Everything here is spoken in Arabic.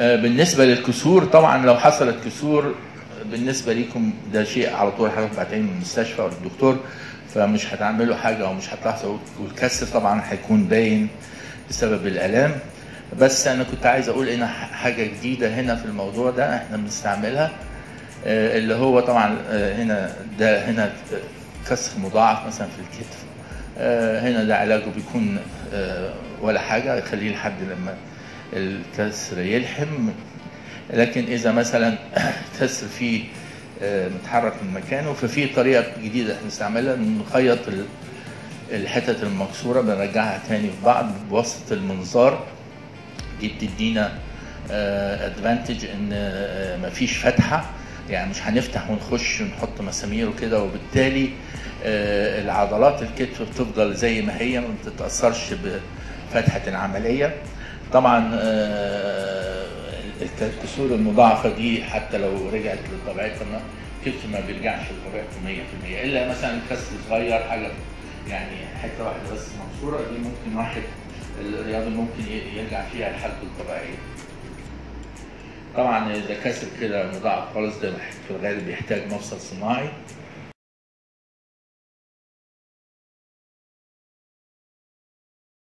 آه، بالنسبة للكسور طبعا لو حصلت كسور بالنسبة ليكم ده شيء على طول حضرتك بعتين من المستشفى ولا الدكتور فمش هتعملوا حاجة أو مش هتلاحظوا والكسر طبعا هيكون باين بسبب الألام. بس أنا كنت عايز أقول إن حاجة جديدة هنا في الموضوع ده إحنا بنستعملها آه، اللي هو طبعا آه، هنا ده هنا كسر مضاعف مثلا في الكتف هنا ده علاجه بيكون ولا حاجة يخليه لحد لما الكسر يلحم لكن إذا مثلا كسر فيه آه، متحرك من مكانه ففي طريقة جديدة إحنا بنستعملها نخيط ال- الحتت المكسورة بنرجعها تاني في بعض بواسطة المنظار. دي بتدينا ادفانتج إن آه، مفيش فتحة يعني مش هنفتح ونخش ونحط مسامير وكده وبالتالي آه، العضلات الكتف بتفضل زي ما هي ما بتتأثرش بفتحة العملية. طبعا آه، الكسور المضاعفة دي حتى لو رجعت لطبيعتها الكتف ما بيرجعش لطبيعته 100% إلا مثلا كسر صغير حاجة يعني حتة واحدة بس مكسورة دي ممكن واحد الرياضي ممكن يرجع فيها لحالته الطبيعية. طبعا إذا كسر كده مضاعف خالص ده في الغالب بيحتاج مفصل صناعي